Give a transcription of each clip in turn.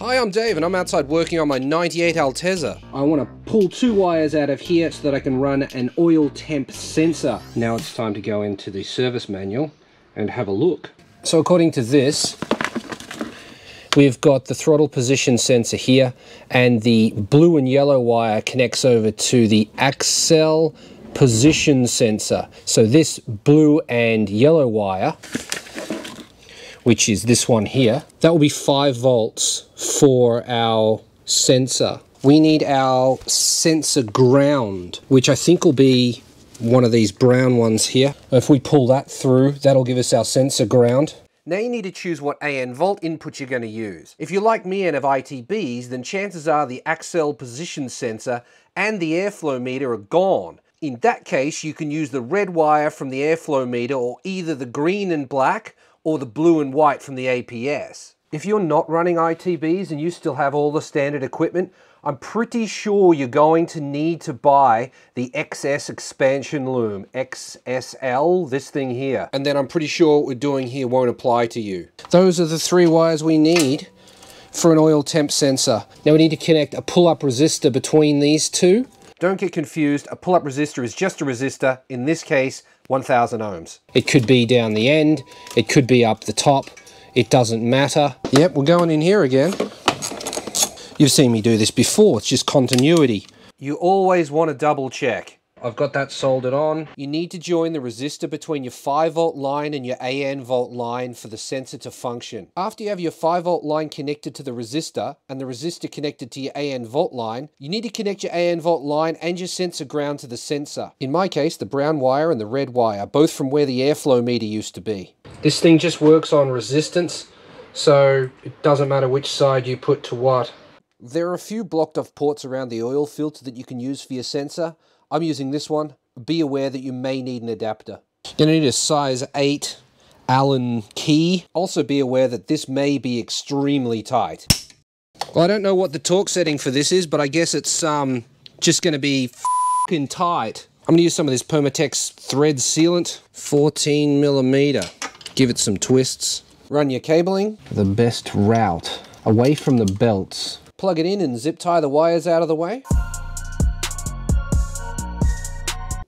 Hi, I'm Dave and I'm outside working on my 98 Altezza. I want to pull two wires out of here so that I can run an oil temp sensor. Now it's time to go into the service manual and have a look. So according to this, we've got the throttle position sensor here and the blue and yellow wire connects over to the accel position sensor. So this blue and yellow wire which is this one here, that will be 5 volts for our sensor. We need our sensor ground, which I think will be one of these brown ones here. If we pull that through, that'll give us our sensor ground. Now you need to choose what AN volt input you're going to use. If you're like me and have ITBs, then chances are the accel position sensor and the airflow meter are gone. In that case, you can use the red wire from the airflow meter or either the green and black or the blue and white from the APS. If you're not running ITBs and you still have all the standard equipment, I'm pretty sure you're going to need to buy the XS expansion loom, XSL, this thing here. And then I'm pretty sure what we're doing here won't apply to you. Those are the three wires we need for an oil temp sensor. Now we need to connect a pull-up resistor between these two. Don't get confused, a pull-up resistor is just a resistor, in this case, 1000 ohms. It could be down the end, it could be up the top, it doesn't matter. Yep, we're going in here again. You've seen me do this before, it's just continuity. You always want to double check. I've got that soldered on. You need to join the resistor between your 5 volt line and your AN volt line for the sensor to function. After you have your 5 volt line connected to the resistor and the resistor connected to your AN volt line, you need to connect your AN volt line and your sensor ground to the sensor. In my case, the brown wire and the red wire, both from where the airflow meter used to be. This thing just works on resistance, so it doesn't matter which side you put to what. There are a few blocked off ports around the oil filter that you can use for your sensor. I'm using this one. Be aware that you may need an adapter. You're to need a size 8 Allen key. Also be aware that this may be extremely tight. Well, I don't know what the torque setting for this is, but I guess it's um, just going to be fucking tight. I'm going to use some of this Permatex thread sealant, 14 millimeter. Give it some twists. Run your cabling. The best route, away from the belts. Plug it in and zip tie the wires out of the way.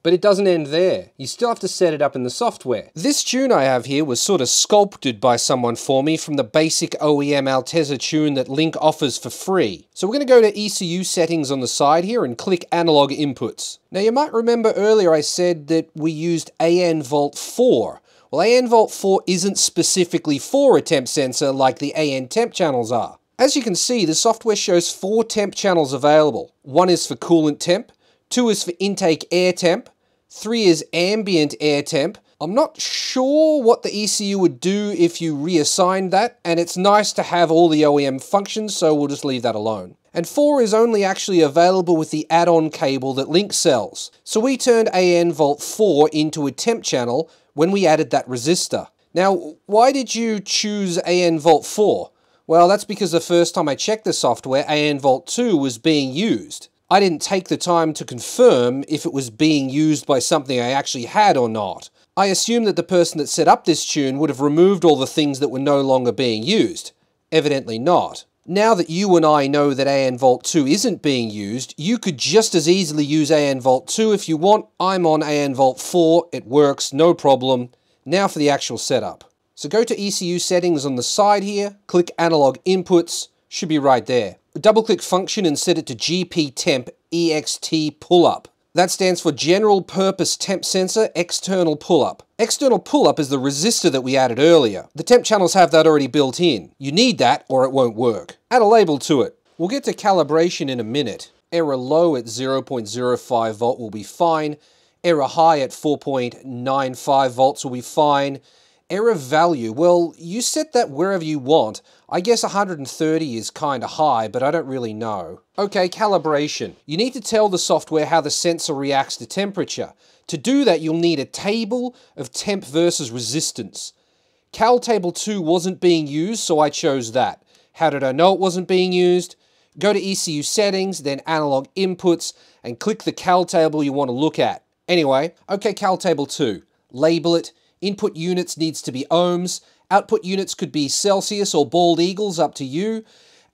But it doesn't end there. You still have to set it up in the software. This tune I have here was sort of sculpted by someone for me from the basic OEM Altezza tune that Link offers for free. So we're going to go to ECU settings on the side here and click analog inputs. Now you might remember earlier I said that we used AN Volt 4. Well, AN Volt 4 isn't specifically for a temp sensor like the AN temp channels are. As you can see, the software shows four temp channels available. One is for coolant temp, Two is for intake air temp. Three is ambient air temp. I'm not sure what the ECU would do if you reassigned that, and it's nice to have all the OEM functions, so we'll just leave that alone. And 4 is only actually available with the add-on cable that Link sells. So we turned AN Volt 4 into a temp channel when we added that resistor. Now, why did you choose AN Volt 4? Well, that's because the first time I checked the software, AN Volt 2 was being used. I didn't take the time to confirm if it was being used by something I actually had or not. I assumed that the person that set up this tune would have removed all the things that were no longer being used. Evidently not. Now that you and I know that AN Volt 2 isn't being used, you could just as easily use AN Volt 2 if you want. I'm on AN Volt 4, it works, no problem. Now for the actual setup. So go to ECU settings on the side here, click analog inputs, should be right there double click function and set it to GP temp EXT pull up. That stands for General Purpose Temp Sensor External Pull Up. External pull up is the resistor that we added earlier. The temp channels have that already built in. You need that or it won't work. Add a label to it. We'll get to calibration in a minute. Error low at 0.05 volt will be fine. Error high at 4.95 volts will be fine. Error value, well, you set that wherever you want. I guess 130 is kinda high, but I don't really know. Okay, calibration. You need to tell the software how the sensor reacts to temperature. To do that, you'll need a table of temp versus resistance. Cal Table 2 wasn't being used, so I chose that. How did I know it wasn't being used? Go to ECU settings, then analog inputs, and click the Cal table you want to look at. Anyway, okay, Cal Table 2. Label it, Input units needs to be ohms. Output units could be Celsius or bald eagles, up to you.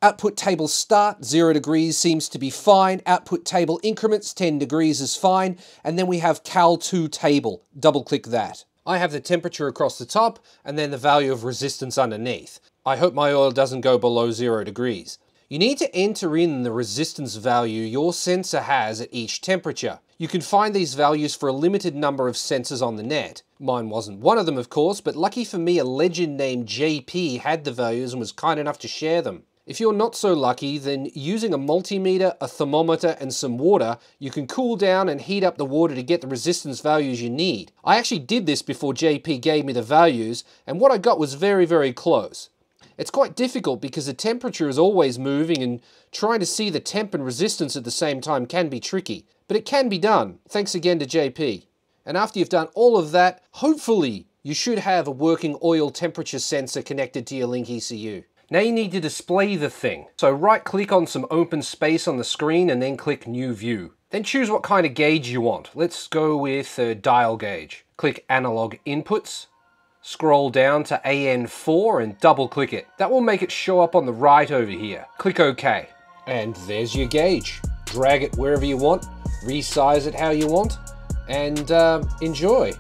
Output table start, 0 degrees seems to be fine. Output table increments, 10 degrees is fine. And then we have Cal2 table. Double click that. I have the temperature across the top and then the value of resistance underneath. I hope my oil doesn't go below 0 degrees. You need to enter in the resistance value your sensor has at each temperature. You can find these values for a limited number of sensors on the net. Mine wasn't one of them, of course, but lucky for me, a legend named JP had the values and was kind enough to share them. If you're not so lucky, then using a multimeter, a thermometer, and some water, you can cool down and heat up the water to get the resistance values you need. I actually did this before JP gave me the values, and what I got was very, very close. It's quite difficult because the temperature is always moving and trying to see the temp and resistance at the same time can be tricky. But it can be done. Thanks again to JP. And after you've done all of that, hopefully you should have a working oil temperature sensor connected to your Link ECU. Now you need to display the thing. So right click on some open space on the screen and then click new view. Then choose what kind of gauge you want. Let's go with a dial gauge. Click analog inputs Scroll down to AN4 and double click it. That will make it show up on the right over here. Click OK. And there's your gauge. Drag it wherever you want, resize it how you want, and uh, enjoy.